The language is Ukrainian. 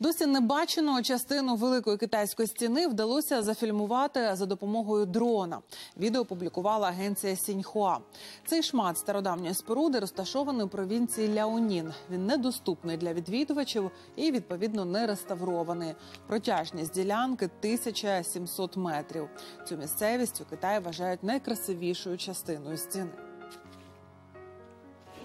Досі небачену частину великої китайської стіни вдалося зафільмувати за допомогою дрона. Відео публікувала агенція Сіньхуа. Цей шмат стародавньої споруди розташований у провінції Ляонін. Він недоступний для відвідувачів і відповідно не реставрований. Протяжність ділянки 1700 метрів. Цю місцевість у Китаї вважають найкрасивішою частиною стіни.